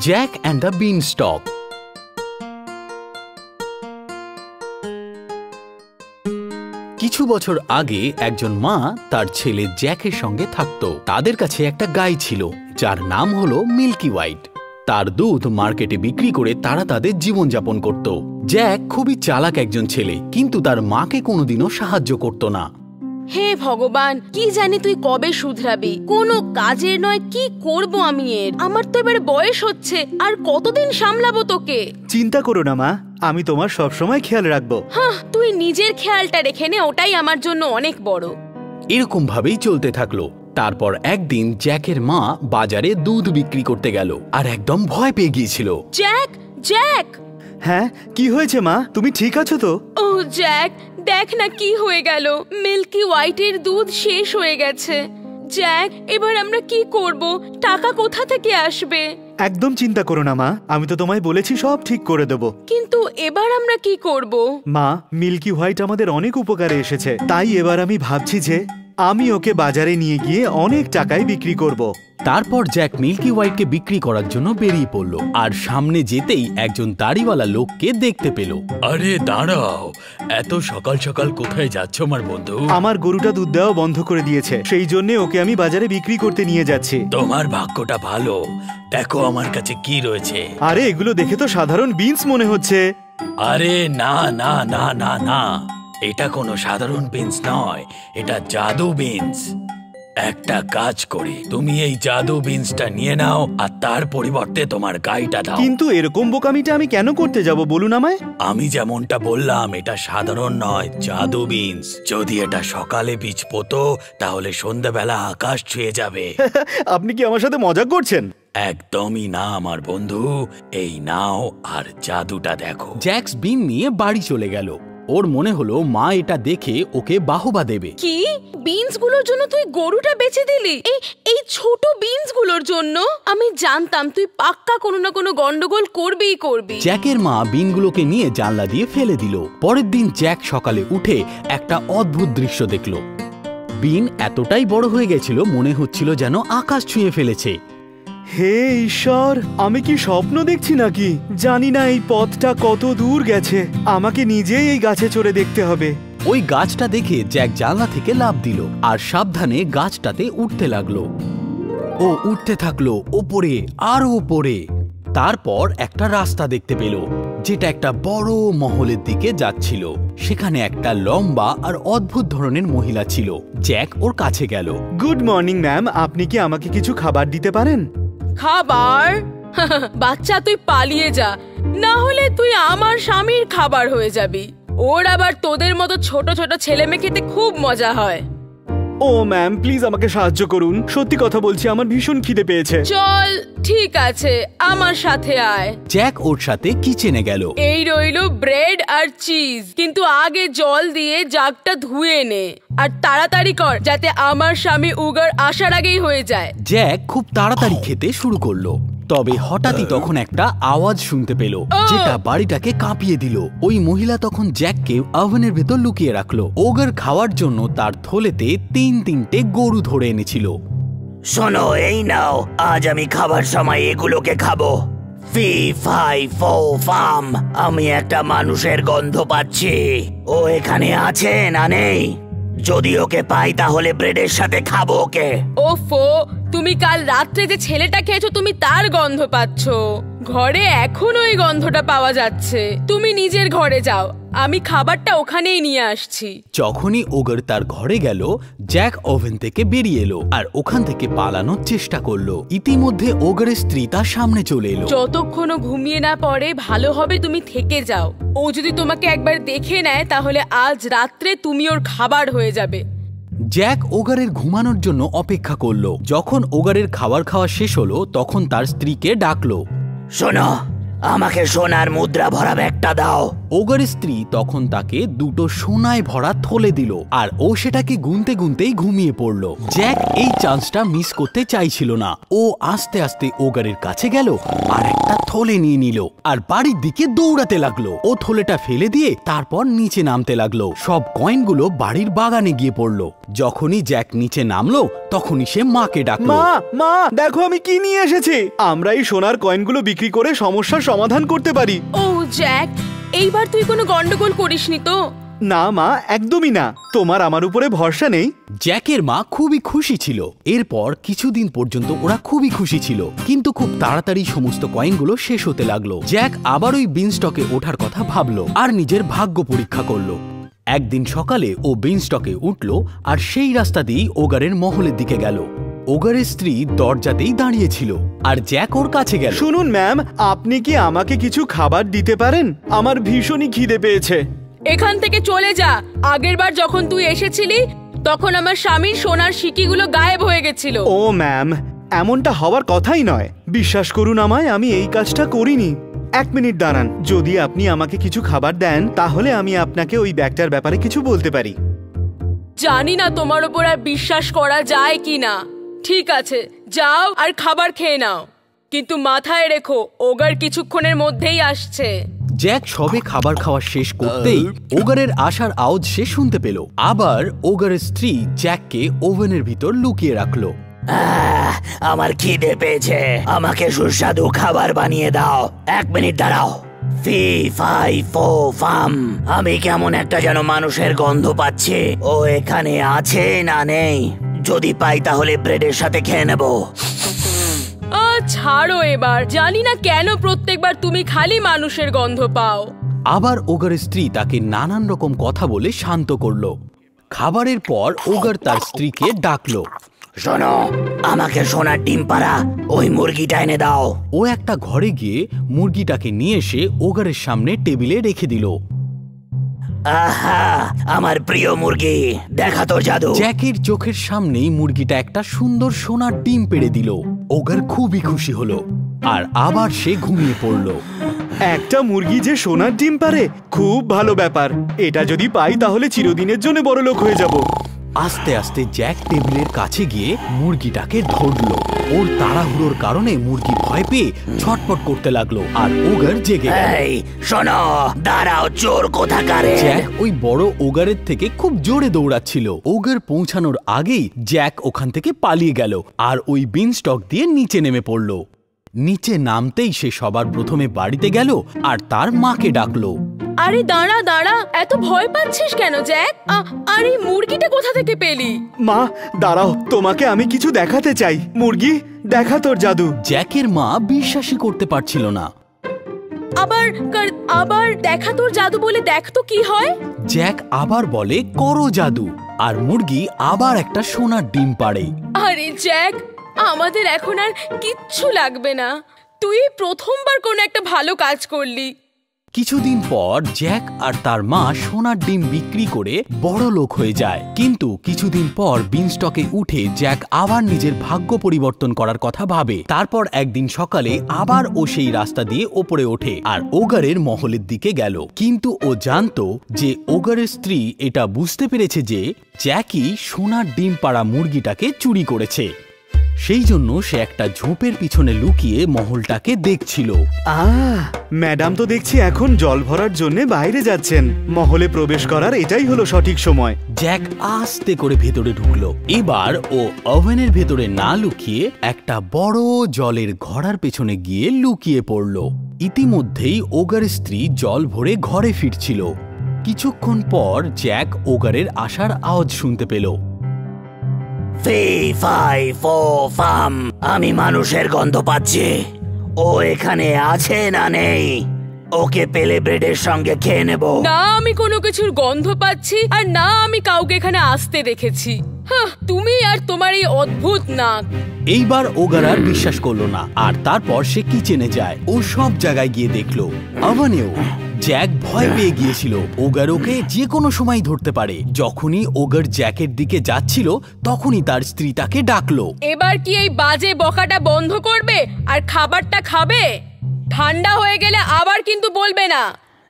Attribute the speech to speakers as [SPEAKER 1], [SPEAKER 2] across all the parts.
[SPEAKER 1] Jack and the বিনস্টক কিছু বছর আগে একজন মা তার ছেলে জ্যাকের সঙ্গে থাকতো। তাদের কাছে একটা গাই ছিল, যার নাম হলো মিল্কি হোয়াইট। তার দুধ মার্কেটে বিক্রি করে তারা তাদের জীবনযাপন করত। জ্যাক খুবই চালাক একজন ছেলে, কিন্তু তার মাকে কোনোদিনও সাহায্য করত না।
[SPEAKER 2] হে ভগবান কি জানি তুই কবে শুধরাবি? কোনো কাজের নয় কি করব আমি এর? আমার তো এবার বয়স হচ্ছে আর কতদিন সামলাবো তোকে?
[SPEAKER 3] চিন্তা করো না মা। আমি তোমার সব সময় খেয়াল রাখব।
[SPEAKER 2] হাহ তুই নিজের খেয়ালটা রেখে নে ওটাই আমার জন্য অনেক বড়।
[SPEAKER 1] এরকম ভাবেই চলতে থাকল। তারপর একদিন জ্যাকের মা বাজারে দুধ বিক্রি করতে গেল আর একদম ভয় পেয়ে গিয়েছিল।
[SPEAKER 2] Jack Jack!
[SPEAKER 3] হ্যাঁ কি হয়েছে মা? তুমি ঠিক আছো তো?
[SPEAKER 2] ও জ্যাক দেখ না কি হয়ে গেল। মিল্কি হোয়াইটের দুধ শেষ হয়ে গেছে। জ্যাক এবার আমরা কি করব? টাকা কোথা থেকে আসবে?
[SPEAKER 3] একদম চিন্তা করো না মা। আমি তো তোমায় বলেছি সব ঠিক করে দেবো।
[SPEAKER 2] কিন্তু এবার আমরা কি করব?
[SPEAKER 3] মা মিল্কি হোয়াইট আমাদের অনেক উপকারে এসেছে। তাই এবার আমি ভাবছি যে আমি ওকে বাজারে নিয়ে গিয়ে অনেক টাকায় বিক্রি করব।
[SPEAKER 1] তারপর জ্যাক মিল্কি হোয়াইটকে বিক্রি করার জন্য বেরিয়ে পড়ল আর সামনে যেতেই একজন দাড়িওয়ালা লোককে দেখতে পেল। আরে দাঁড়াও এত সকাল সকাল কোথায় যাচ্ছ আমার বন্ধু?
[SPEAKER 3] আমার গরুটা দুধ দেওয়া বন্ধ করে দিয়েছে সেই জন্য ওকে আমি বাজারে বিক্রি করতে নিয়ে যাচ্ছি।
[SPEAKER 1] তোমার ভাগ্যটা ভালো দেখো আমার কাছে কি রয়েছে।
[SPEAKER 3] আরে এগুলো দেখে তো সাধারণ বিনস মনে হচ্ছে।
[SPEAKER 1] আরে না না না না না। এটা কোনো সাধারণ বিনস নয় এটা জাদু বিনস একটা কাজ করি তুমি এই জাদু বিনসটা নিয়ে নাও আর তার পরিবর্তে তোমার গাইটা দাও।
[SPEAKER 3] কিন্তু এরকম বোকামিটা আমি কেন করতে যাব বলুন আমায়?
[SPEAKER 1] আমি যেমনটা বললাম এটা সাধারণ নয় জাদু বিনস যদি এটা সকালে বীজ পোতো তাহলে সন্ধ্যাবেলা আকাশ ছুঁয়ে যাবে।
[SPEAKER 3] আপনি কি আমার সাথে মজা করছেন?
[SPEAKER 1] একদমই না আমার বন্ধু। এই নাও আর জাদুটা দেখো। জ্যাক্স বিন নিয়ে বাড়ি চলে গেল। ওর মনে হলো মা এটা দেখে ওকে বাহবা দেবে।
[SPEAKER 2] কি? বিনসগুলোর জন্য তুই গরুটা বেচে দিলি? এই এই ছোট বিনসগুলোর জন্য? আমি জানতাম তুই পাক্কা কোনো না কোনো গন্ডগোল করবেই করবি।
[SPEAKER 1] জ্যাকের মা বিনগুলোকে নিয়ে জানলা দিয়ে ফেলে দিল। পরের দিন জ্যাক সকালে উঠে একটা অদ্ভুত দৃশ্য দেখল। বিন এতটাই বড় হয়ে গেছিল মনে হচ্ছিল যেন আকাশ ছুঁয়ে ফেলেছে।
[SPEAKER 3] হে ঈশ্বর আমি কি স্বপ্ন দেখছি নাকি? জানি না এই পথটা কত দূর গেছে। আমাকে নিজেই এই গাছে চড়ে দেখতে হবে।
[SPEAKER 1] ওই গাছটা দেখে জ্যাক জানলা থেকে লাভ দিল আর সাবধানে গাছটাতে উঠতে লাগল। ও উঠতে থাকল ওপরে আরও ওপরে। তারপর একটা রাস্তা দেখতে পেল যেটা একটা বড় মহলের দিকে যাচ্ছিল। সেখানে একটা লম্বা আর অদ্ভুত ধরনের মহিলা ছিল। জ্যাক ওর কাছে গেল।
[SPEAKER 3] Good morning ma'am. আপনি কি আমাকে কিছু খাবার দিতে পারেন?
[SPEAKER 2] খাবার? বাচ্চা, তুই পালিয়ে যা। না হলে তুই আমার স্বামীর খাবার হয়ে যাবি। ওর আবার তোদের মতো ছোট ছোট ছেলে মেয়ে খেতে খুব মজা হয়।
[SPEAKER 3] ও ম্যাম প্লিজ আমাকে সাহায্য করুন। সত্যি কথা বলছি আমার ভীষণ খিদে পেয়েছে।
[SPEAKER 2] চল ঠিক আছে আমার সাথে আয়।
[SPEAKER 1] জ্যাক ওর সাথে কিচেনে গেল।
[SPEAKER 2] এই রইল ব্রেড আর চিজ কিন্তু আগে জল দিয়ে জাগটা ধুয়ে নে আর তাড়াতাড়ি কর যাতে আমার স্বামী উগার আসার আগেই হয়ে যায়।
[SPEAKER 1] জ্যাক খুব তাড়াতাড়ি খেতে শুরু করল। তবে হঠাৎই তখন একটা আওয়াজ শুনতে পেল যেটা বাড়িটাকে কাঁপিয়ে দিল। ওই মহিলা তখন জ্যাককে ওভেনের ভেতর লুকিয়ে রাখল। ওগার খাওয়ার জন্য তার থলেতে তিন তিনটে গরু ধরে এনেছিল।
[SPEAKER 4] শোনো এই নাও আজ আমি খাবার সময় এগুলোকে খাব। ফি ফাই ফো ফাম আমি একটা মানুষের গন্ধ পাচ্ছি। ও এখানে আছে না নেই? যদি ওকে পাই তাহলে ব্রেডের সাথে খাব ওকে।
[SPEAKER 2] ওফো, তুমি কাল রাত্রে যে ছেলেটা খেয়েছো, তুমি তার গন্ধ পাচ্ছ। ঘরে এখন ওই গন্ধটা পাওয়া যাচ্ছে। তুমি নিজের ঘরে যাও। আমি খাবারটা ওখানেই নিয়ে আসছি।
[SPEAKER 1] যখনই ওগর তার ঘরে গেল জ্যাক ওভেন থেকে বেরিয়ে এলো আর ওখান থেকে পালানোর চেষ্টা করল। ইতিমধ্যে ওগরের স্ত্রী তার সামনে চলে এলো।
[SPEAKER 2] যতক্ষণও ঘুমিয়ে না পড়ে ভালো হবে তুমি থেকে যাও। ও যদি তোমাকে একবার দেখে নেয় তাহলে আজ রাত্রে তুমি ওর খাবার হয়ে যাবে।
[SPEAKER 1] জ্যাক ওগারের ঘুমানোর জন্য অপেক্ষা করল। যখন ওগারের খাবার খাওয়া শেষ হলো তখন তার স্ত্রীকে ডাকলো
[SPEAKER 4] শোনো আমাকে সোনার মুদ্রা ভরা ব্যাগটা দাও।
[SPEAKER 1] ওগারের স্ত্রী তখন তাকে দুটো সোনায় ভরা থলে দিল আর ও সেটাকে গুনতে গুনতেই ঘুমিয়ে পড়ল। জ্যাক এই চান্সটা মিস করতে চাইছিল না। ও আস্তে আস্তে ওগারের কাছে গেল আর একটা থলে নিয়ে নিল আর বাড়ির দিকে দৌড়াতে লাগল। ও থলেটা ফেলে দিয়ে তারপর নিচে নামতে লাগল। সব কয়েনগুলো বাড়ির বাগানে গিয়ে পড়ল। যখনই জ্যাক নিচে নামলো তখনই সে মাকে ডাকলো।
[SPEAKER 3] মা মা দেখো আমি কি নিয়ে এসেছি। আমরা এই সোনার কয়েনগুলো বিক্রি করে সমস্যার সমাধান করতে পারি।
[SPEAKER 2] ও জ্যাক এইবার তুই কোনো গন্ডগোল করিসনি তো?
[SPEAKER 3] না মা একদমই না। তোমার আমার উপরে ভরসা নেই।
[SPEAKER 1] জ্যাকের মা খুবই খুশি ছিল। এরপর কিছুদিন পর্যন্ত ওরা খুবই খুশি ছিল। কিন্তু খুব তাড়াতাড়ি সমস্ত কয়েনগুলো শেষ হতে লাগল। জ্যাক আবার ওই বিনস্টকে ওঠার কথা ভাবলো আর নিজের ভাগ্য পরীক্ষা করল। একদিন সকালে ও বিনস্টকে উঠল আর সেই রাস্তা দিয়েই ওগারের মহলের দিকে গেল। ওগারের স্ত্রী দরজাতেই দাঁড়িয়েছিল আর জ্যাক ওর কাছে গেল।
[SPEAKER 3] শুনুন ম্যাম আপনি কি আমাকে কিছু খাবার দিতে পারেন? আমার ভীষণই খিদে পেয়েছে।
[SPEAKER 2] এখান থেকে চলে যা। আগের বার যখন তুই এসেছিলি তখন আমার স্বামীর সোনার সিকিগুলো গায়েব হয়ে গেছিল।
[SPEAKER 3] ও ম্যাম এমনটা হওয়ার কথাই নয়। বিশ্বাস করুন আমায় আমি এই কাজটা করিনি। এক মিনিট দাঁড়ান। যদি আপনি আমাকে কিছু খাবার দেন তাহলে আমি আপনাকে ওই ব্যাগটার ব্যাপারে কিছু বলতে পারি।
[SPEAKER 2] জানি না তোমার ওপর আর বিশ্বাস করা যায় কি না ঠিক আছে যাও আর খাবার খেয়ে নাও। কিন্তু মাথায় রেখো ওগার কিছুক্ষণের মধ্যেই আসছে।
[SPEAKER 1] জ্যাক সবে খাবার খাওয়া শেষ করতেই ওগারের আসার আওয়াজ সে শুনতে পেল। আবার ওগারের স্ত্রী জ্যাককে ওভেনের ভিতর লুকিয়ে রাখল।
[SPEAKER 4] আমার খিদে পেয়েছে। আমাকে সুস্বাদু খাবার বানিয়ে দাও। এক মিনিট দাঁড়াও। Fee fi fo fum. আমি কেমন একটা যেন মানুষের গন্ধ পাচ্ছি। ও এখানে আছে না নেই? যদি পাই তাহলে ব্রেডের সাথে খেয়ে নেব।
[SPEAKER 2] ছাড়ো এবার। জানি না কেন প্রত্যেকবার তুমি খালি মানুষের গন্ধ পাও।
[SPEAKER 1] আবার ওগারের স্ত্রী তাকে নানান রকম কথা বলে শান্ত করল। খাবারের পর ওগার তার স্ত্রীকে ডাকলো।
[SPEAKER 4] শোনো আমাকে সোনার ডিম পাড়া ওই মুরগিটা এনে দাও।
[SPEAKER 1] ও একটা ঘরে গিয়ে মুরগিটাকে নিয়ে এসে ওগারের সামনে টেবিলে রেখে দিল।
[SPEAKER 4] আহা আমার প্রিয় মুরগি দেখা তোর জাদু।
[SPEAKER 1] জ্যাকের চোখের সামনেই মুরগিটা একটা সুন্দর সোনার ডিম পেড়ে দিল। ওগার খুবই খুশি হলো আর আবার সে ঘুমিয়ে পড়ল।
[SPEAKER 3] একটা মুরগি যে সোনার ডিম পারে খুব ভালো ব্যাপার। এটা যদি পাই তাহলে চিরদিনের জন্য বড় লোক হয়ে যাব।
[SPEAKER 1] আস্তে আস্তে জ্যাক টেবিলের কাছে গিয়ে মুরগিটাকে ধরলো। ওর তাড়াহুড়োর কারণে মুরগি ভয় পেয়ে ছটপট করতে লাগল আর ওগার জেগে
[SPEAKER 4] এই শোনো দাঁড়াও চোর কোথাকারে?
[SPEAKER 1] জ্যাক ওই বড় ওগারের থেকে খুব জোরে দৌড়াচ্ছিল। ওগার পৌঁছানোর আগেই জ্যাক ওখান থেকে পালিয়ে গেল আর ওই বিন স্টক দিয়ে নিচে নেমে পড়ল। নিচে নামতেই সে সবার প্রথমে বাড়িতে গেল আর তার মাকে ডাকলো।
[SPEAKER 2] আরে দাঁড়া দাঁড়া এত ভয় পাচ্ছিস কেন জ্যাক? আরে মুরগিটা কোথা থেকে পেলি?
[SPEAKER 3] মা দাঁড়াও তোমাকে আমি কিছু দেখাতে চাই। মুরগি দেখা তোর জাদু।
[SPEAKER 1] জ্যাকের মা বিশ্বাসই করতে পারছিল না।
[SPEAKER 2] আবার কার- আবার দেখা তোর জাদু বলে দেখ তো কি হয়?
[SPEAKER 1] জ্যাক আবার বলে করো জাদু। আর মুরগি আবার একটা সোনার ডিম পাড়ে।
[SPEAKER 2] আরে জ্যাক আমাদের এখন আর কিচ্ছু লাগবে না। তুই প্রথমবার কোনো একটা ভালো কাজ করলি।
[SPEAKER 1] কিছুদিন পর জ্যাক আর তার মা সোনার ডিম বিক্রি করে বড় লোক হয়ে যায়। কিন্তু কিছুদিন পর বিনস্টকে উঠে জ্যাক আবার নিজের ভাগ্য পরিবর্তন করার কথা ভাবে। তারপর একদিন সকালে আবার ও সেই রাস্তা দিয়ে ওপরে ওঠে আর ওগারের মহলের দিকে গেল। কিন্তু ও জানতো যে ওগারের স্ত্রী এটা বুঝতে পেরেছে যে জ্যাকই সোনার ডিম পাড়া মুরগিটাকে চুরি করেছে। সেই জন্য সে একটা ঝোপের পিছনে লুকিয়ে মহলটাকে দেখছিল।
[SPEAKER 3] আহ ম্যাডাম তো দেখছি এখন জল ভরার জন্য বাইরে যাচ্ছেন। মহলে প্রবেশ করার এটাই হলো সঠিক সময়।
[SPEAKER 1] জ্যাক আস্তে করে ভেতরে ঢুকলো। এবার ও ওভেনের ভেতরে না লুকিয়ে একটা বড় জলের ঘড়ার পেছনে গিয়ে লুকিয়ে পড়ল। ইতিমধ্যেই ওগার স্ত্রী জল ভরে ঘরে ফিরছিল। কিছুক্ষণ পর জ্যাক ওগারের আসার আওয়াজ শুনতে পেল।
[SPEAKER 4] ফি ফাই ফো ফাম আমি মানুষের গন্ধ পাচ্ছি। ও এখানে আছে না নেই? ওকে পেলে ব্রেডের সঙ্গে খেয়ে নেব।
[SPEAKER 2] না আমি কোনো কিছুর গন্ধ পাচ্ছি আর না আমি কাউকে এখানে আসতে দেখেছি। তুমি আর তোমার এই অদ্ভুত নাক।
[SPEAKER 1] এইবার ওগার আর বিশ্বাস করল না আর তারপর সে কিচেনে যায়। ও সব জায়গায় গিয়ে দেখল। আভানেও জ্যাক ভয় পেয়ে গিয়েছিল। ওগার ওকে যে কোনো সময় ধরতে পারে। যখনই ওগার জ্যাকের দিকে যাচ্ছিল তখনই তার স্ত্রী তাকে ডাকলো।
[SPEAKER 2] এবার কি এই বাজে বকাটা বন্ধ করবে? আর খাবারটা খাবে? ঠান্ডা হয়ে গেলে আবার কিন্তু বলবে না।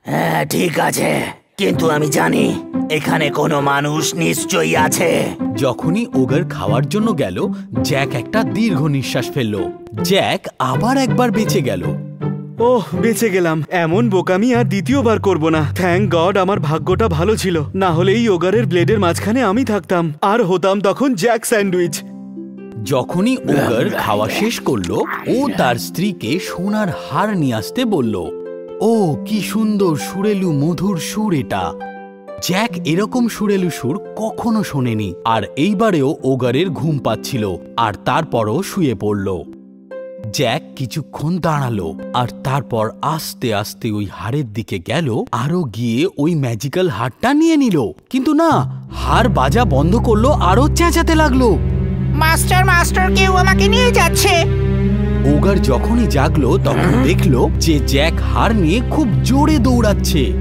[SPEAKER 4] হ্যাঁ ঠিক আছে। কিন্তু আমি জানি এখানে কোনো মানুষ নিশ্চয়ই আছে।
[SPEAKER 1] যখনই ওগার খাওয়ার জন্য গেল জ্যাক একটা দীর্ঘ নিঃশ্বাস ফেলল। জ্যাক আবার একবার বেঁচে গেল।
[SPEAKER 3] ওহ, বেঁচে গেলাম। এমন বোকামি আর দ্বিতীয়বার করব না। থ্যাংক গড আমার ভাগ্যটা ভালো ছিল। না হলে এই ওগারের ব্লেডের মাঝখানে আমি থাকতাম। আর হতাম তখন জ্যাক স্যান্ডউইচ
[SPEAKER 1] যখনই ওগার খাওয়া শেষ করল, ও তার স্ত্রীকে সোনার হার নিয়ে আসতে বলল, ও, কি সুন্দর সুরেলু মধুর সুর এটা। জ্যাক এরকম সুরেলু সুর কখনো শোনেনি। আর এইবারেও ওগারের ঘুম পাচ্ছিল। আর তারপরও শুয়ে পড়ল। জ্যাক কিছুক্ষণ দাঁড়াল আর তারপর আস্তে আস্তে ওই হাড়ের দিকে গেল আরও গিয়ে ওই ম্যাজিক্যাল হারটা নিয়ে নিল। কিন্তু না হার বাজা বন্ধ করল আরও চেঁচাতে লাগল।
[SPEAKER 5] মাস্টার মাস্টার কেউ আমাকে নিয়ে যাচ্ছে।
[SPEAKER 1] ওগার যখনই জাগলো তখন দেখল যে জ্যাক হার নিয়ে খুব জোরে দৌড়াচ্ছে।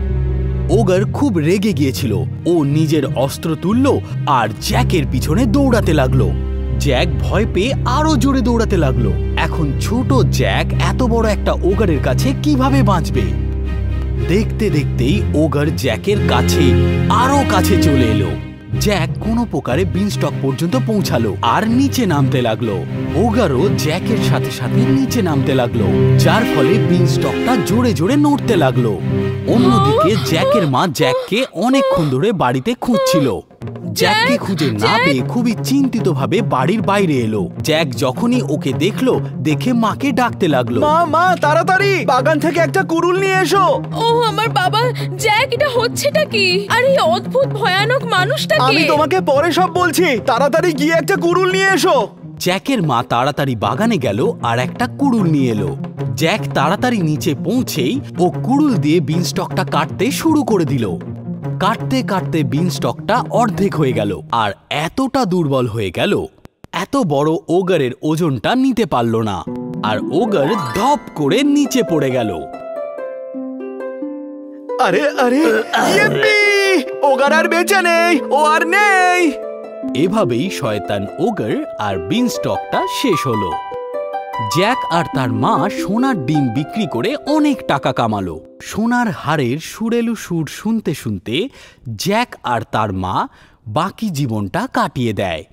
[SPEAKER 1] ওগার খুব রেগে গিয়েছিল। ও নিজের অস্ত্র তুলল আর জ্যাকের পিছনে দৌড়াতে লাগল। জ্যাক ভয় পেয়ে আরও জোরে দৌড়াতে লাগল। এখন ছোট জ্যাক এত বড় একটা ওগারের কাছে কীভাবে বাঁচবে? দেখতে দেখতেই ওগার জ্যাকের কাছে, আরও কাছে চলে এলো। জ্যাক কোনো প্রকারে বিনস্টক পর্যন্ত পৌঁছালো আর নিচে নামতে লাগল। ওগারও জ্যাকের সাথে সাথে নিচে নামতে লাগল, যার ফলে বিনস্টকটা জোরে জোরে নড়তে লাগল। অন্যদিকে জ্যাকের মা জ্যাককে অনেকক্ষণ ধরে বাড়িতে খুঁজছিল। জ্যাককে খুঁজে না পেয়ে খুবই চিন্তিতভাবে বাড়ির বাইরে এলো। জ্যাক যখনই ওকে দেখল দেখে মাকে ডাকতে লাগল।
[SPEAKER 3] মা মা তাড়াতাড়ি! বাগান থেকে একটা কুরুল নিয়ে এসো!
[SPEAKER 2] ও আমার বাবা! জ্যাক এটা হচ্ছেটা কি? আর এই অদ্ভুত ভয়ানক মানুষটা
[SPEAKER 3] আমি তোমাকে পরে সব বলছি! তাড়াতাড়ি গিয়ে একটা কুরুল নিয়ে এসো!
[SPEAKER 1] জ্যাকের মা তাড়াতাড়ি বাগানে গেল আর একটা কুড়ুল নিয়ে এলো। জ্যাক তাড়াতাড়ি নিচে পৌঁছেই ও কুড়ুল দিয়ে বিনস্টকটা কাটতে শুরু করে দিল। কাটতে কাটতে বিনস্টকটা অর্ধেক হয়ে গেল আর এতটা দুর্বল হয়ে গেল এত বড় ওগারের ওজনটা নিতে পারল না আর ওগার ধপ করে নিচে পড়ে গেল।
[SPEAKER 3] আরে আরে ওগার আর বেঁচে নেই ও আর নেই!
[SPEAKER 1] এভাবেই শয়তান ওগার আর বিনস্টকটা শেষ হলো। জ্যাক আর তার মা সোনার ডিম বিক্রি করে অনেক টাকা কামালো। সোনার হারের সুরেলু সুর শুনতে শুনতে জ্যাক আর তার মা বাকি জীবনটা কাটিয়ে দেয়।